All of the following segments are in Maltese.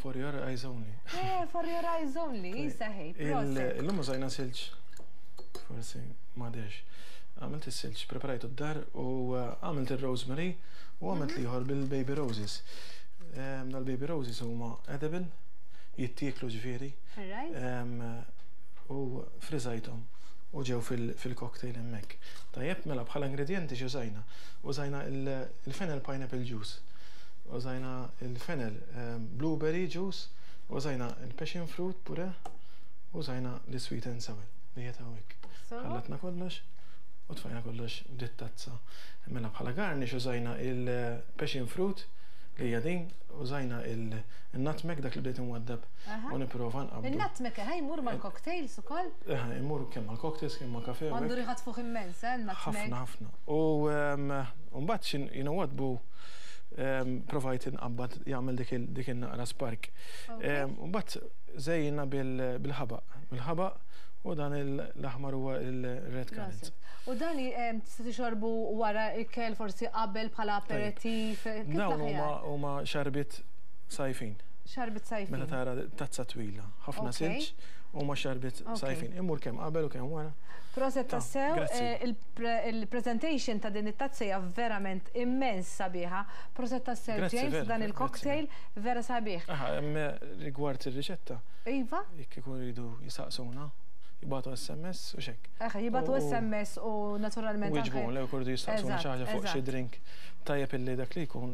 For your eyes only. Eh, for your eyes only, jisa hej, proset. Illum użajna silġ, forsi madex. Għamilt il-silġ, preparajtu d-dar u eh, għamilt il-rosemary u għamilt mhm. liħor bil-baby roses. Ehm, Dal-baby roses huma edible, jittieklu ġviri. Ehm, u frizajtom u ġew fil-cocktail emmek. Tajjeb, mela bħala ingredienti xi użajna. Użajna il-fennel pineapple juice. Użajna il-fennel blueberry juice, użajna l-passion fruit purée, u użajna l-sweet and sour li qiegħed hawnhekk. Ħallatna kollox u tfajna kollox f'dit-tazza. Mela bħala garnish użajna l-passion fruit li hija din, użajna n-nutmeg dak li bdejt inwaddab u nipprova nqabbdu. In-nutmeg eħe jmur mal-cocktails ukoll? Eħe, jmur kemm mal-cocktails kemm mal-kafè. Għandu riħa tfugħ immens, eh, in-nutmeg. Ħafna, ħafna. U mbagħad x'inwaddbu? provajt inqabbad jagħmel dik in-naqra spark. U mbagħad żejjinna bil-ħabaq, bil-ħabaq u dan l-aħmar huwa l-red currant. U dan tista' tixorbu wara ikel, forsi qabel bħala aperitif, kif l-aħjar? Dawn huma xarbiet sajfin. Xarbiet sajfin. Meta tara tazza twila, ħafna silġ, huma xarbiet sajfin. Immur kemm qabel u kemm wara. Proset tassew. Il presentation ta din it tazza hija verament immens sabiħa. Proset ta Sir James dan il cocktail vera sabiħ. Aha, imma rigward ir-riċetta. Iva? Jekk ikunu jridu jistaqsuna, jibgħatu SMS u x'hekk. Aha, jibgħatu SMS u naturalment. U jwieġbu, jew ikunu jridu jistaqsuna xi ħaġa fuq xi drink tajjeb illi dak li jkun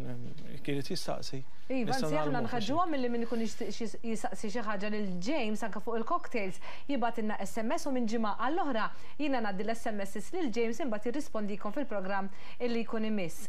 jekk irid jistaqsi. Iva, anzi aħna nħeġġuhom milli min ikun jixtieq jistaqsi xi ħaġa lil James anke fuq il cocktails, jibgħatilna SMS u minn ġimgħa għall-oħra Jiena ngħaddi l-SMSs lil James imbagħad jirrispondikom fil-programm illi jkun imiss.